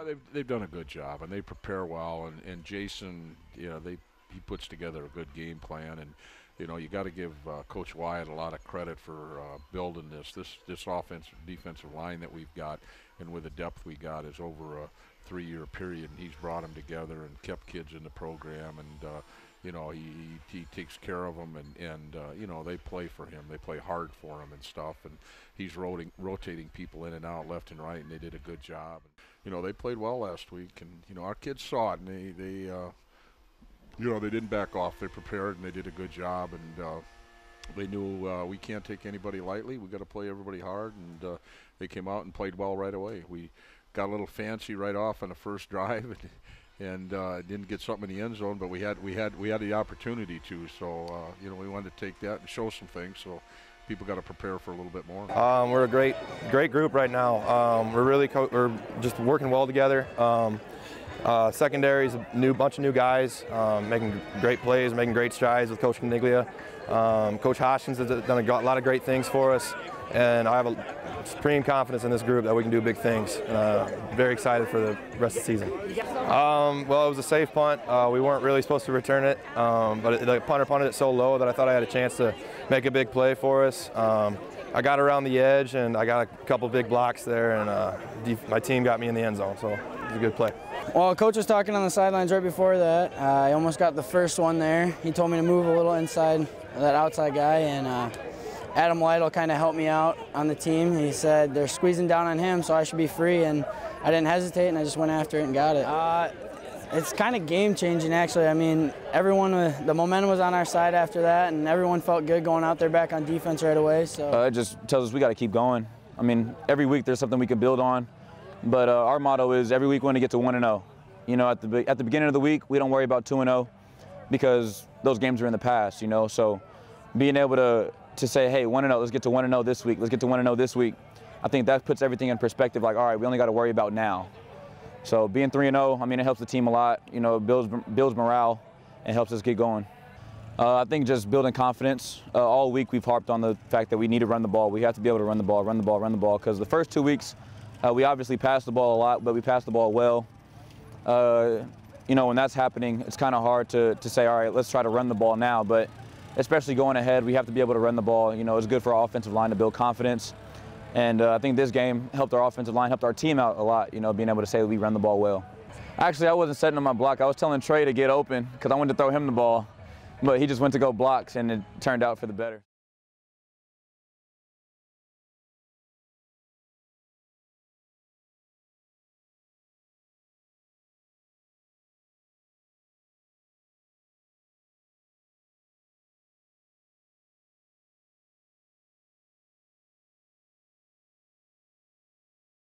Uh, they've, they've done a good job, and they prepare well. And, and Jason, you know, they he puts together a good game plan. And you know, you got to give uh, Coach Wyatt a lot of credit for uh, building this. This this offensive defensive line that we've got, and with the depth we got, is over a three-year period. And he's brought them together and kept kids in the program. And uh, you know, he, he, he takes care of them, and and uh, you know, they play for him. They play hard for him and stuff. And he's rotating rotating people in and out, left and right, and they did a good job. And, you know, they played well last week, and you know, our kids saw it, and they they. Uh, you know, they didn't back off. They prepared and they did a good job, and uh, they knew uh, we can't take anybody lightly. We got to play everybody hard, and uh, they came out and played well right away. We got a little fancy right off on the first drive, and, and uh, didn't get something in the end zone, but we had we had we had the opportunity to. So uh, you know, we wanted to take that and show some things. So people got to prepare for a little bit more. Um, we're a great great group right now. Um, we're really we're just working well together. Um, uh, secondary is a new bunch of new guys um, making great plays, making great strides with Coach Caniglia. Um, Coach Hoskins has done a lot of great things for us, and I have a supreme confidence in this group that we can do big things. Uh, very excited for the rest of the season. Um, well, it was a safe punt. Uh, we weren't really supposed to return it, um, but it, the punter punted it so low that I thought I had a chance to make a big play for us. Um, I got around the edge and I got a couple big blocks there, and uh, my team got me in the end zone, so was a good play. Well, coach was talking on the sidelines right before that. Uh, I almost got the first one there. He told me to move a little inside that outside guy, and uh, Adam Lytle kind of helped me out on the team. He said they're squeezing down on him, so I should be free, and I didn't hesitate, and I just went after it and got it. Uh, it's kind of game changing, actually. I mean, everyone, the momentum was on our side after that, and everyone felt good going out there back on defense right away. So uh, it just tells us we got to keep going. I mean, every week there's something we can build on, but uh, our motto is every week we want to get to one and zero. Oh. You know, at the at the beginning of the week, we don't worry about two and zero oh because those games are in the past. You know, so being able to to say, hey, one and zero, oh, let's get to one and zero this week. Let's get to one and zero this week. I think that puts everything in perspective. Like, all right, we only got to worry about now. So being 3 0, I mean, it helps the team a lot. You know, builds builds morale and helps us get going. Uh, I think just building confidence. Uh, all week we've harped on the fact that we need to run the ball. We have to be able to run the ball, run the ball, run the ball. Because the first two weeks, uh, we obviously passed the ball a lot, but we passed the ball well. Uh, you know, when that's happening, it's kind of hard to, to say, all right, let's try to run the ball now. But especially going ahead, we have to be able to run the ball. You know, it's good for our offensive line to build confidence. And uh, I think this game helped our offensive line, helped our team out a lot, you know, being able to say we run the ball well. Actually, I wasn't setting on my block. I was telling Trey to get open because I wanted to throw him the ball. But he just went to go blocks, and it turned out for the better.